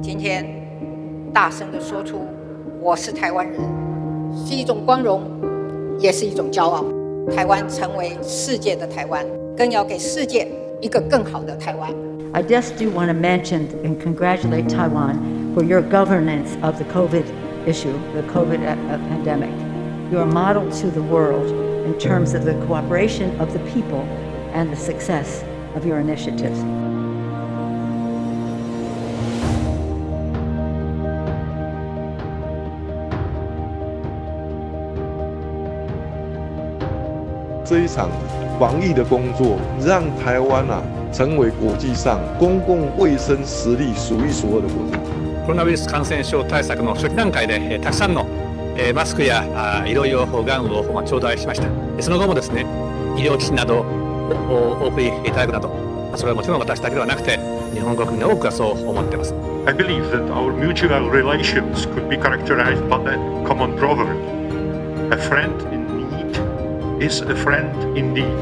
今天大声的说出我是台湾人，是一种光荣，也是一种骄傲。台湾成为世界的台湾，更要给世界一个更好的台湾。I just do want to mention and congratulate Taiwan for your governance of the COVID issue, the COVID pandemic. You're a model to the world in terms of the cooperation of the people and the success of your initiatives. 这一场防疫的工作，让台湾啊成为国际上公共卫生实力数一数二的国家。コロナウイルス感染症対策の初期段階でたくさんのマスクや医療用ガウンを頂戴しました。その後もですね、医療機器などをお送りいただくなど、それはもちろん私だけではなくて、日本国民の多くがそう思っています。I believe that our mutual relations could be characterized by common proverb: a friend is a friend indeed.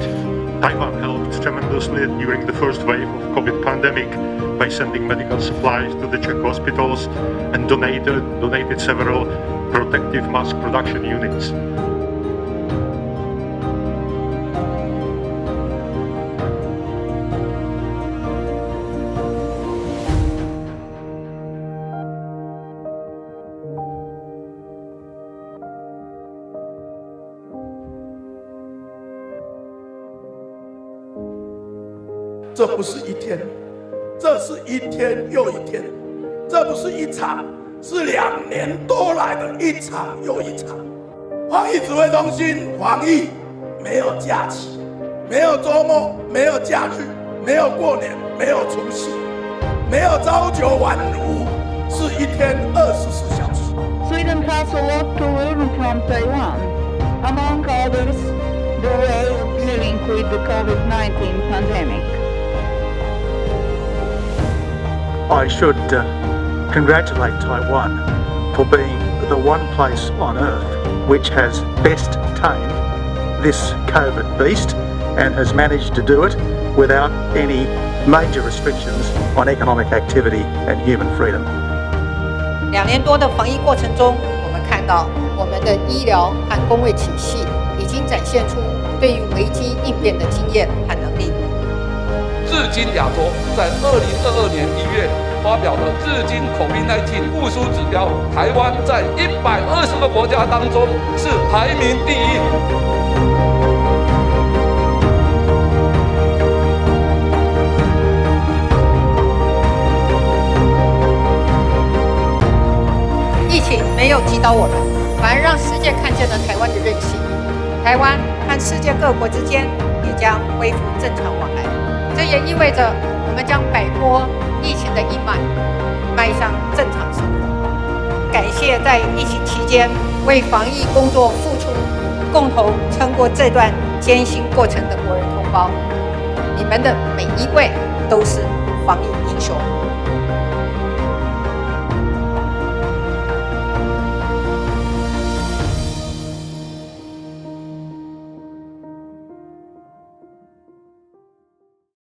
Taiwan helped tremendously during the first wave of COVID pandemic by sending medical supplies to the Czech hospitals and donated, donated several protective mask production units. 这不是一天，这是一天又一天；这不是一场，是两年多来的一场又一场。防疫指挥中心，防疫没有假期，没有周末，没有假日，没有过年，没有除夕，没有朝九晚五，是一天二十四小时。Sweden lot to learn f 虽然他说，作为台湾人，Among others, the way of dealing with the COVID-19 pandemic. I should uh, congratulate Taiwan for being the one place on earth which has best tamed this COVID beast and has managed to do it without any major restrictions on economic activity and human freedom. 两年多的防疫过程中，我们看到我们的医疗和公卫体系已经展现出对于危机应变的经验和能力。 至今，亚洲在二零二二年一月发表的至今，COVID-19 复苏指标，台湾在一百二十个国家当中是排名第一。疫情没有击倒我们，反而让世界看见了台湾的韧性。台湾和世界各国之间也将恢复正常往来。这也意味着我们将摆脱疫情的阴霾，迈向正常生活。感谢在疫情期间为防疫工作付出、共同撑过这段艰辛过程的国人同胞，你们的每一位都是防疫英雄。